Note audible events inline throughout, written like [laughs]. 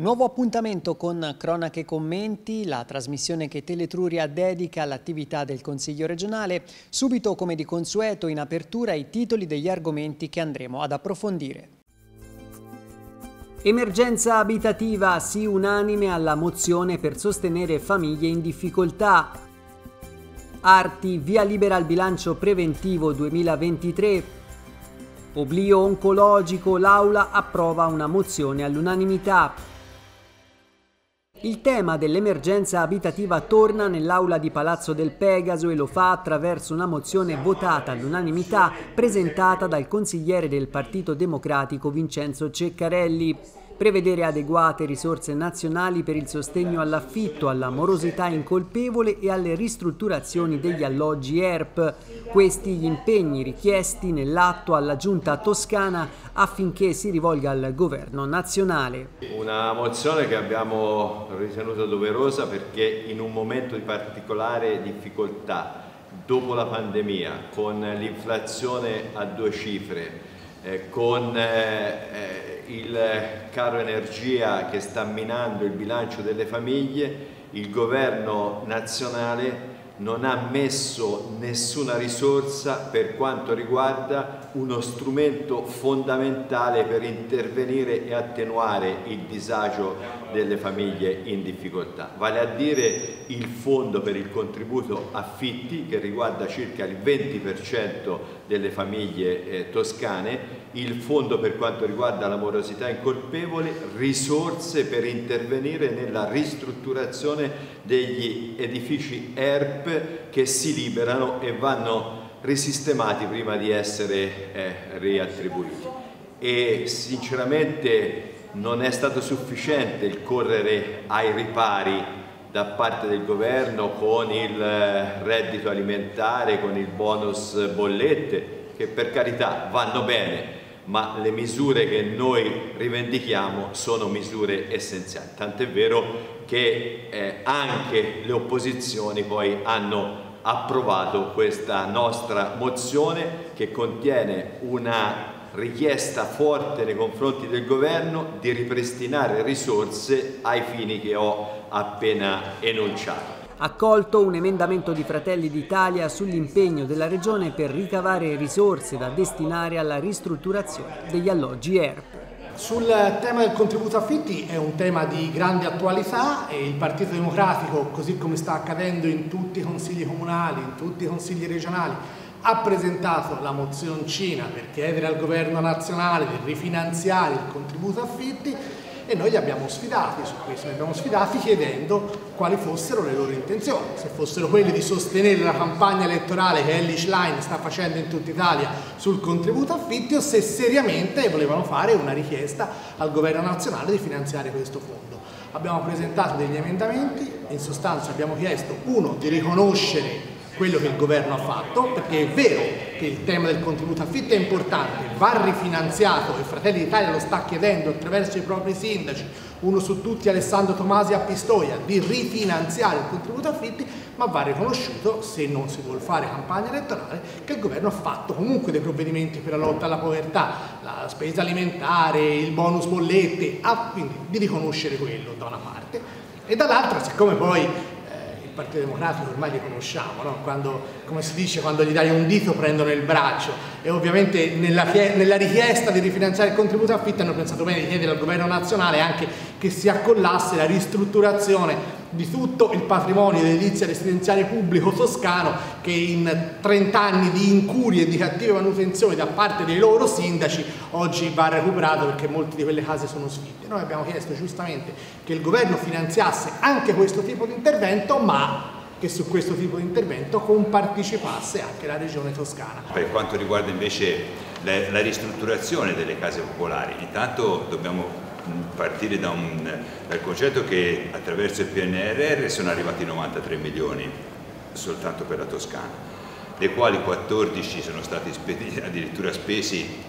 Nuovo appuntamento con Cronache e Commenti, la trasmissione che Teletruria dedica all'attività del Consiglio regionale. Subito, come di consueto, in apertura i titoli degli argomenti che andremo ad approfondire. Emergenza abitativa, sì unanime alla mozione per sostenere famiglie in difficoltà. Arti, via libera al bilancio preventivo 2023. Oblio oncologico, l'Aula approva una mozione all'unanimità. Il tema dell'emergenza abitativa torna nell'aula di Palazzo del Pegaso e lo fa attraverso una mozione votata all'unanimità presentata dal consigliere del Partito Democratico Vincenzo Ceccarelli prevedere adeguate risorse nazionali per il sostegno all'affitto, alla morosità incolpevole e alle ristrutturazioni degli alloggi ERP. Questi gli impegni richiesti nell'atto alla giunta toscana affinché si rivolga al governo nazionale. Una mozione che abbiamo ritenuto doverosa perché in un momento di particolare difficoltà dopo la pandemia, con l'inflazione a due cifre, eh, con eh, il caro energia che sta minando il bilancio delle famiglie, il governo nazionale non ha messo nessuna risorsa per quanto riguarda uno strumento fondamentale per intervenire e attenuare il disagio delle famiglie in difficoltà, vale a dire il fondo per il contributo affitti che riguarda circa il 20% delle famiglie eh, toscane, il fondo per quanto riguarda la morosità incolpevole, risorse per intervenire nella ristrutturazione degli edifici ERP che si liberano e vanno risistemati prima di essere eh, riattribuiti. E sinceramente non è stato sufficiente il correre ai ripari da parte del governo con il eh, reddito alimentare, con il bonus bollette, che per carità vanno bene, ma le misure che noi rivendichiamo sono misure essenziali. Tant'è vero che eh, anche le opposizioni poi hanno approvato questa nostra mozione che contiene una richiesta forte nei confronti del governo di ripristinare risorse ai fini che ho appena enunciato. Accolto un emendamento di Fratelli d'Italia sull'impegno della Regione per ricavare risorse da destinare alla ristrutturazione degli alloggi ERP. Sul tema del contributo affitti è un tema di grande attualità e il Partito Democratico, così come sta accadendo in tutti i consigli comunali, in tutti i consigli regionali, ha presentato la mozioncina per chiedere al governo nazionale di rifinanziare il contributo affitti e noi li abbiamo sfidati su questo, li abbiamo sfidati chiedendo quali fossero le loro intenzioni, se fossero quelle di sostenere la campagna elettorale che Ellie Schlein sta facendo in tutta Italia sul contributo affitti o se seriamente volevano fare una richiesta al governo nazionale di finanziare questo fondo. Abbiamo presentato degli emendamenti, in sostanza abbiamo chiesto uno di riconoscere quello che il governo ha fatto, perché è vero che il tema del contributo affitto è importante, va rifinanziato e Fratelli d'Italia lo sta chiedendo attraverso i propri sindaci, uno su tutti Alessandro Tomasi a Pistoia, di rifinanziare il contributo affitti, ma va riconosciuto, se non si vuole fare campagna elettorale, che il governo ha fatto comunque dei provvedimenti per la lotta alla povertà, la spesa alimentare, il bonus bollette, ah, quindi di riconoscere quello da una parte. E dall'altra, siccome poi Partito Democratico ormai li conosciamo, no? quando, come si dice, quando gli dai un dito prendono il braccio e ovviamente nella, nella richiesta di rifinanziare il contributo affitto hanno pensato bene di chiedere al governo nazionale anche che si accollasse la ristrutturazione di tutto il patrimonio dell'edilizia residenziale pubblico toscano che in 30 anni di incurie e di cattive manutenzioni da parte dei loro sindaci oggi va recuperato perché molte di quelle case sono sfitte. Noi abbiamo chiesto giustamente che il governo finanziasse anche questo tipo di intervento ma che su questo tipo di intervento compartecipasse anche la regione toscana. Per quanto riguarda invece la, ristrutturazione delle case popolari, intanto dobbiamo partire da un, dal concetto che attraverso il PNRR sono arrivati 93 milioni soltanto per la Toscana, dei quali 14 sono stati [laughs] addirittura spesi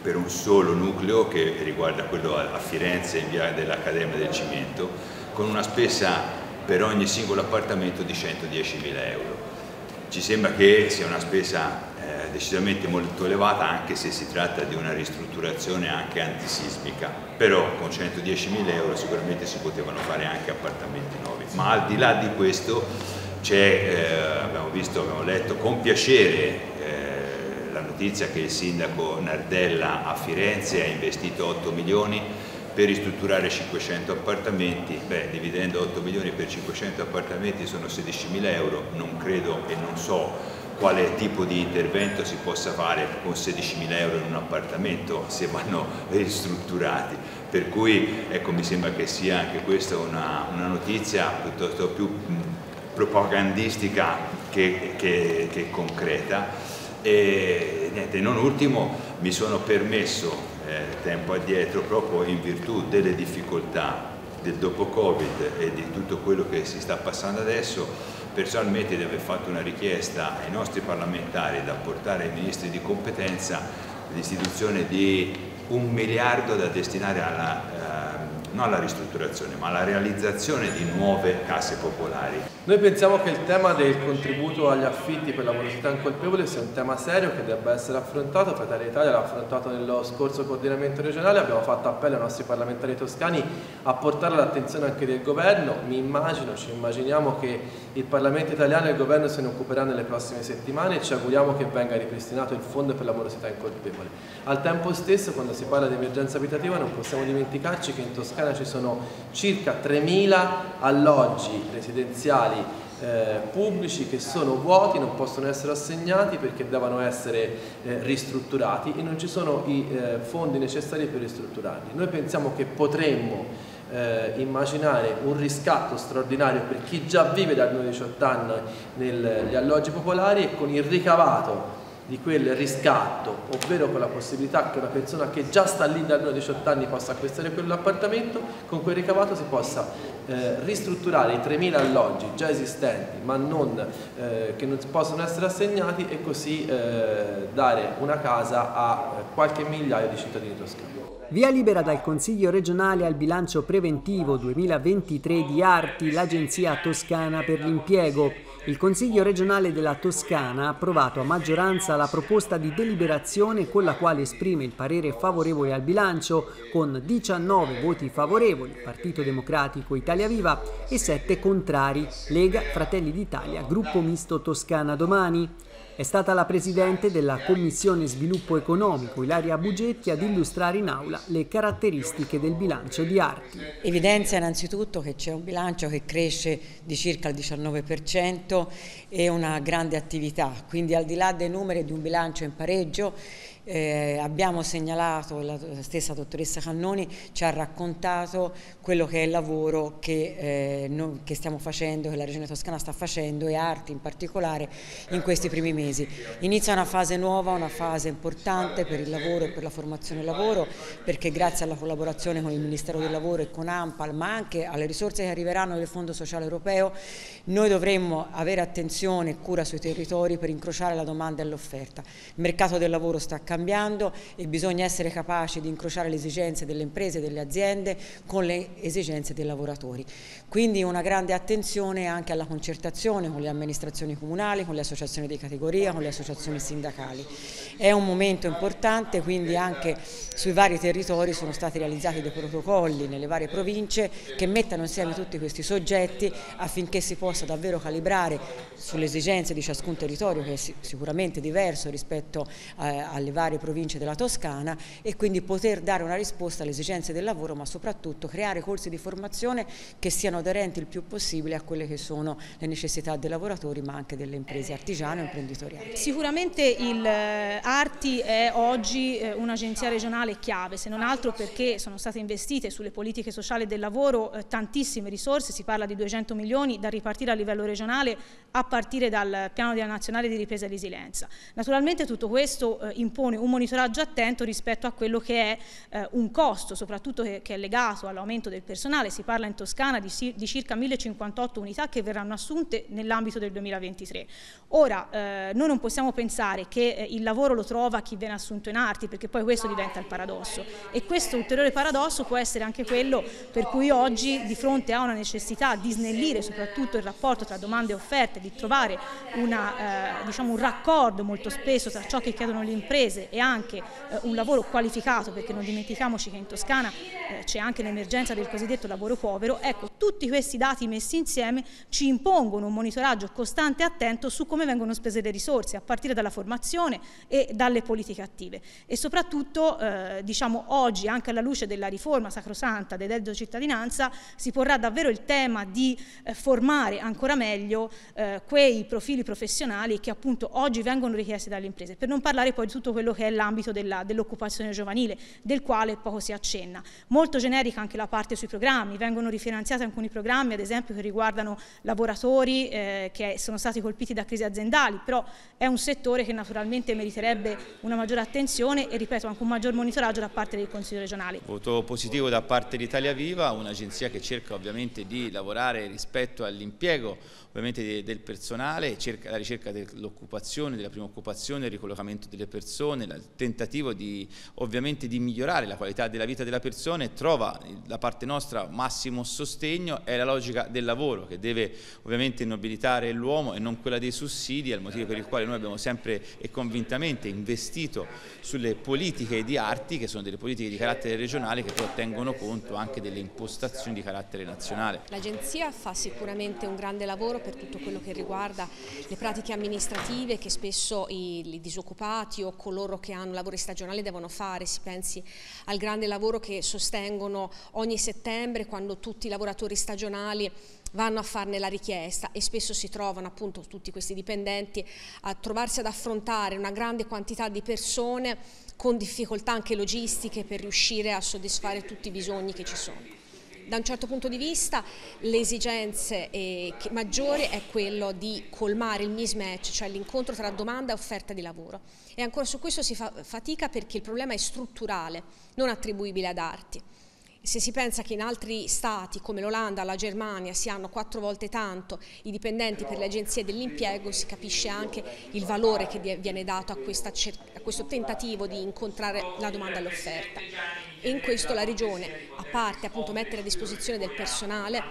per un solo nucleo che riguarda quello a Firenze in via dell'Accademia del Cimento, con una spesa per ogni singolo appartamento di 110 mila euro. Ci sembra che sia una spesa eh, decisamente molto elevata anche se si tratta di una ristrutturazione anche antisismica, però con 110.000 euro sicuramente si potevano fare anche appartamenti nuovi, ma al di là di questo eh, abbiamo visto, abbiamo letto con piacere eh, la notizia che il sindaco Nardella a Firenze ha investito 8 milioni per ristrutturare 500 appartamenti, beh, dividendo 8 milioni per 500 appartamenti sono 16.000 euro, non credo e non so quale tipo di intervento si possa fare con 16.000 euro in un appartamento se vanno [laughs] ristrutturati. Per cui ecco, mi sembra che sia anche questa una, una notizia piuttosto più propagandistica che, che, che concreta. E niente, non ultimo mi sono permesso eh, tempo addietro proprio in virtù delle difficoltà del dopo Covid e di tutto quello che si sta passando adesso personalmente di aver fatto una richiesta ai nostri parlamentari da portare ai ministri di competenza l'istituzione di un miliardo da destinare alla non alla ristrutturazione ma alla realizzazione di nuove case popolari. Noi pensiamo che il tema del contributo agli affitti per la morosità incolpevole sia un tema serio che debba essere affrontato, Fratelli d'Italia l'ha affrontato nello scorso coordinamento regionale, abbiamo fatto appello ai nostri parlamentari toscani a portare all'attenzione anche del governo, mi immagino, ci immaginiamo che il Parlamento italiano e il governo se ne occuperà nelle prossime settimane e ci auguriamo che venga ripristinato il fondo per la morosità incolpevole. Al tempo stesso quando si parla di emergenza abitativa non possiamo dimenticarci che in Toscana Toscana ci sono circa 3.000 alloggi residenziali eh, pubblici che sono vuoti, non possono essere assegnati perché devono essere eh, ristrutturati e non ci sono i eh, fondi necessari per ristrutturarli. Noi pensiamo che potremmo eh, immaginare un riscatto straordinario per chi già vive da almeno 18 anni negli alloggi popolari e con il ricavato di quel riscatto, ovvero con la possibilità che una persona che già sta lì da almeno 18 anni possa acquistare quell'appartamento, con quel ricavato si possa eh, ristrutturare i 3.000 alloggi già esistenti ma non, eh, che non possono essere assegnati e così eh, dare una casa a eh, qualche migliaio di cittadini toscani. Via libera dal Consiglio regionale al bilancio preventivo 2023 di Arti, l'Agenzia Toscana per l'Impiego. Il Consiglio regionale della Toscana ha approvato a maggioranza la proposta di deliberazione con la quale esprime il parere favorevole al bilancio con 19 voti favorevoli, Partito Democratico Italia Viva e 7 contrari, Lega, Fratelli d'Italia, Gruppo Misto Toscana Domani. È stata la Presidente della Commissione Sviluppo Economico, Ilaria Bugetti, ad illustrare in aula le caratteristiche del bilancio di Arti. Evidenzia innanzitutto che c'è un bilancio che cresce di circa il 19% e una grande attività, quindi al di là dei numeri di un bilancio in pareggio eh, abbiamo segnalato, la stessa dottoressa Cannoni ci ha raccontato quello che è il lavoro che, eh, no, che, stiamo facendo, che la Regione Toscana sta facendo e Arti in particolare in questi primi mesi. Inizia una fase nuova, una fase importante per il lavoro e per la formazione lavoro perché grazie alla collaborazione con il Ministero del Lavoro e con AMPAL ma anche alle risorse che arriveranno del Fondo Sociale Europeo noi dovremmo avere attenzione e cura sui territori per incrociare la domanda e l'offerta. Il mercato del lavoro sta cambiando cambiando e bisogna essere capaci di incrociare le esigenze delle imprese delle aziende con le esigenze dei lavoratori. Quindi una grande attenzione anche alla concertazione con le amministrazioni comunali, con le associazioni di categoria, con le associazioni sindacali. È un momento importante, quindi anche sui vari territori sono stati realizzati dei protocolli nelle varie province che mettano insieme tutti questi soggetti affinché si possa davvero calibrare sulle esigenze di ciascun territorio che è sicuramente diverso rispetto eh, alle varie varie province della Toscana e quindi poter dare una risposta alle esigenze del lavoro ma soprattutto creare corsi di formazione che siano aderenti il più possibile a quelle che sono le necessità dei lavoratori ma anche delle imprese artigiane e imprenditoriali. Sicuramente il eh, Arti è oggi eh, un'agenzia regionale chiave, se non altro perché sono state investite sulle politiche sociali del lavoro eh, tantissime risorse, si parla di 200 milioni da ripartire a livello regionale a partire dal piano nazionale di ripresa e resilienza. Naturalmente tutto questo impone un monitoraggio attento rispetto a quello che è eh, un costo, soprattutto che, che, è legato all'aumento del personale. Si parla in Toscana di, di, circa 1058 unità che verranno assunte nell'ambito del 2023. Ora, eh, noi non possiamo pensare che eh, il lavoro lo trova chi viene assunto in arti, perché poi questo diventa il paradosso. E questo ulteriore paradosso può essere anche quello per cui oggi, di fronte a una necessità di snellire soprattutto il rapporto tra domande e offerte, di trovare una, eh, diciamo un raccordo molto spesso tra ciò che chiedono le imprese e anche eh, un lavoro qualificato, perché non dimentichiamoci che in Toscana eh, c'è anche l'emergenza del cosiddetto lavoro povero, ecco, tutti questi dati messi insieme ci impongono un monitoraggio costante e attento su come vengono spese le risorse, a partire dalla formazione e dalle politiche attive. E soprattutto, eh, diciamo, oggi, anche alla luce della riforma sacrosanta del reddito cittadinanza, si porrà davvero il tema di eh, formare ancora meglio eh, quei profili professionali che appunto oggi vengono richiesti dalle imprese, per non parlare poi di tutto quello che è l'ambito dell'occupazione giovanile, del quale poco si accenna. Molto generica anche la parte sui programmi, vengono rifinanziati alcuni programmi, ad esempio che riguardano lavoratori eh, che sono stati colpiti da crisi aziendali, però è un settore che naturalmente meriterebbe una maggiore attenzione e ripeto anche un maggior monitoraggio da parte del Consiglio regionale. Voto positivo da parte di Italia Viva, un'agenzia che cerca ovviamente di lavorare rispetto all'impiego del personale, cerca la ricerca dell'occupazione, della prima occupazione, il ricollocamento delle persone, il tentativo di ovviamente di migliorare la qualità della vita della persona trova da parte nostra massimo sostegno è la logica del lavoro che deve ovviamente nobilitare l'uomo e non quella dei sussidi, è il motivo per il quale noi abbiamo sempre e convintamente investito sulle politiche di arti che sono delle politiche di carattere regionale che però tengono conto anche delle impostazioni di carattere nazionale. L'agenzia fa sicuramente un grande lavoro per tutto quello che riguarda le pratiche amministrative che spesso i disoccupati o coloro che hanno lavori stagionali devono fare, si pensi al grande lavoro che sostengono ogni settembre quando tutti i lavoratori stagionali vanno a farne la richiesta e spesso si trovano appunto tutti questi dipendenti a trovarsi ad affrontare una grande quantità di persone con difficoltà anche logistiche per riuscire a soddisfare tutti i bisogni che ci sono da un certo punto di vista le esigenze eh, maggiori è quello di colmare il mismatch, cioè l'incontro tra domanda e offerta di lavoro. E ancora su questo si fa fatica perché il problema è strutturale, non attribuibile ad arti. Se si pensa che in altri stati come l'Olanda, la Germania si hanno quattro volte tanto i dipendenti per le agenzie dell'impiego, si capisce anche il valore che viene dato a, questa, a questo tentativo di incontrare la domanda e l'offerta. E in questo la Regione, a parte appunto mettere a disposizione del personale,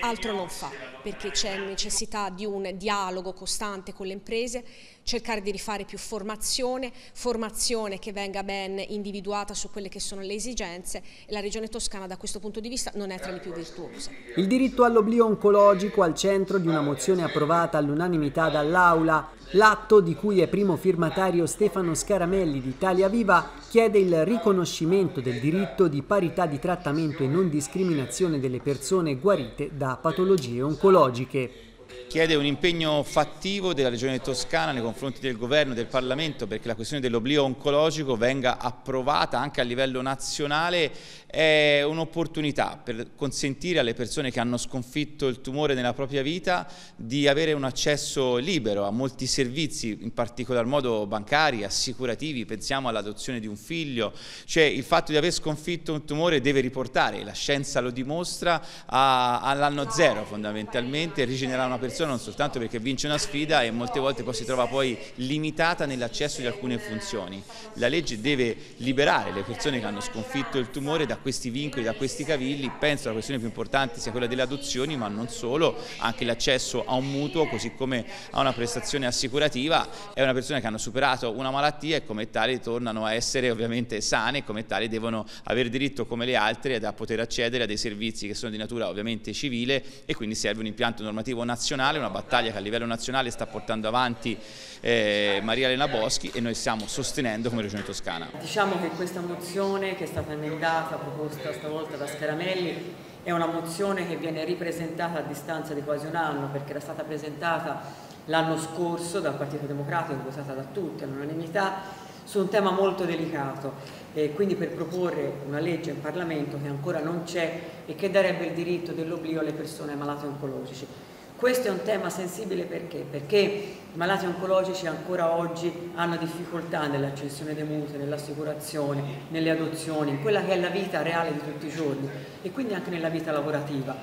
altro non fa, perché c'è necessità di un dialogo costante con le imprese, cercare di rifare più formazione, formazione che venga ben individuata su quelle che sono le esigenze e la Regione Toscana da questo punto di vista non è tra le più virtuose. Il diritto all'oblio oncologico al centro di una mozione approvata all'unanimità dall'Aula. L'atto di cui è primo firmatario Stefano Scaramelli di Italia Viva chiede il riconoscimento del diritto di parità di trattamento e non discriminazione delle persone guarite da patologie oncologiche psicologiche chiede un impegno fattivo della Regione Toscana nei confronti del Governo e del Parlamento perché la questione dell'oblio oncologico venga approvata anche a livello nazionale è un'opportunità per consentire alle persone che hanno sconfitto il tumore nella propria vita di avere un accesso libero a molti servizi, in particolar modo bancari, assicurativi, pensiamo all'adozione di un figlio, cioè il fatto di aver sconfitto un tumore deve riportare, la scienza lo dimostra, all'anno zero fondamentalmente, rigenerare una persona non soltanto perché vince una sfida e molte volte poi si trova poi limitata nell'accesso di alcune funzioni. La legge deve liberare le persone che hanno sconfitto il tumore da questi vincoli, da questi cavilli, penso la questione più importante sia quella delle adozioni, ma non solo, anche l'accesso a un mutuo, così come a una prestazione assicurativa, è una persona che hanno superato una malattia e come tali tornano a essere ovviamente sane e come tali devono avere diritto come le altre a poter accedere a dei servizi che sono di natura ovviamente civile e quindi serve un impianto normativo nazionale, una battaglia che a livello nazionale sta portando avanti eh, Maria Elena Boschi e noi stiamo sostenendo come Regione Toscana. Diciamo che questa mozione che è stata emendata proposta stavolta da Scaramelli è una mozione che viene ripresentata a distanza di quasi un anno perché era stata presentata l'anno scorso dal Partito Democratico, votata da tutti all'unanimità, su un tema molto delicato e quindi per proporre una legge in Parlamento che ancora non c'è e che darebbe il diritto dell'oblio alle persone malate oncologici. Questo è un tema sensibile perché? Perché i malati oncologici ancora oggi hanno difficoltà nell'accensione dei mutui, nell'assicurazione, nelle adozioni, in quella che è la vita reale di tutti i giorni e quindi anche nella vita lavorativa.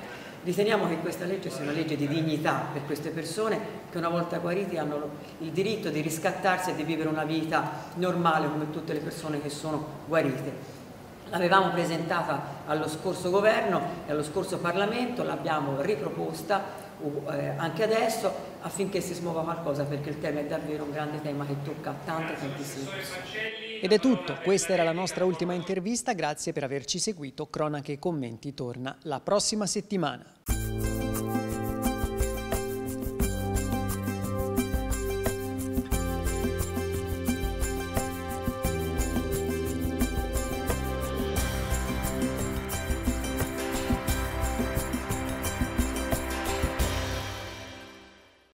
Riteniamo che questa legge sia una legge di dignità per queste persone che una volta guariti hanno il diritto di riscattarsi e di vivere una vita normale come tutte le persone che sono guarite. L'avevamo presentata allo scorso governo e allo scorso Parlamento, l'abbiamo riproposta eh, anche adesso affinché si smuova qualcosa perché il tema è davvero un grande tema che tocca tante tantissime persone. Ed è tutto, questa era la nostra ultima intervista, grazie per averci seguito, Cronache e Commenti torna la prossima settimana.